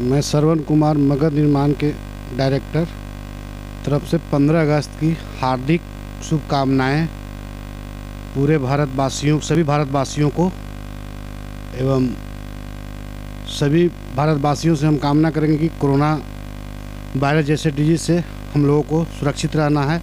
मैं श्रवण कुमार मगध निर्माण के डायरेक्टर, तरफ़ से 15 अगस्त की हार्दिक शुभकामनाएँ पूरे भारतवासियों, सभी भारतवासियों को, एवं सभी भारतवासियों से हम कामना करेंगे कि कोरोना वायरस जैसे डिज़ीज़ से हम लोगों को सुरक्षित रहना है।